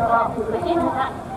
Baju 督的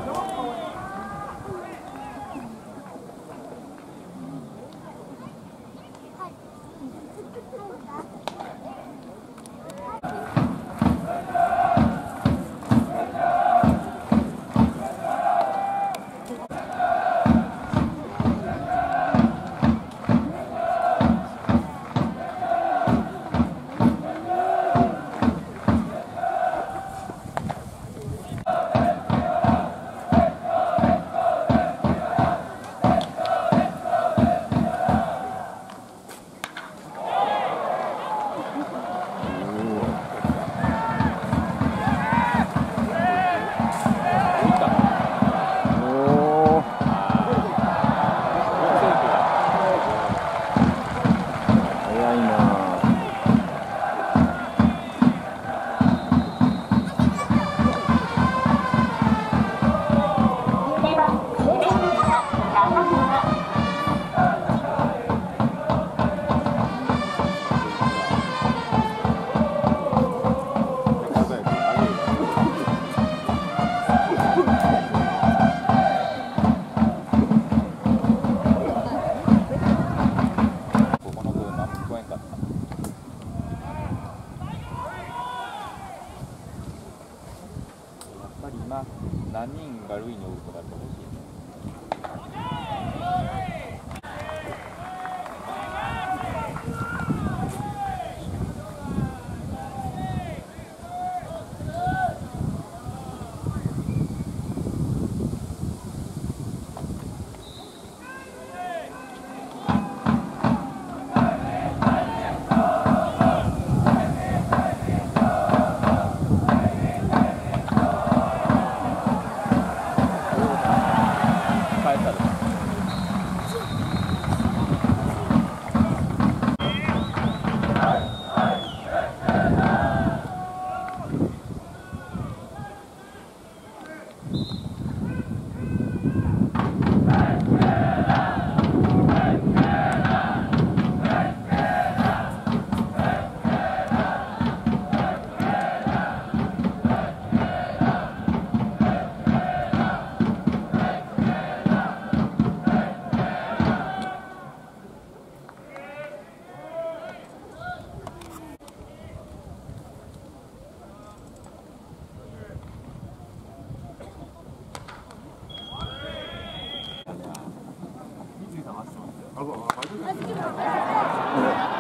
何人が塁におるとかって欲しいね。Let's do it.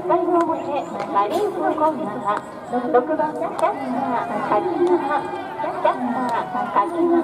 8回の表、マリーンズコーナーは、6番キャッチャー、柿沼、キャッチャー、柿沼、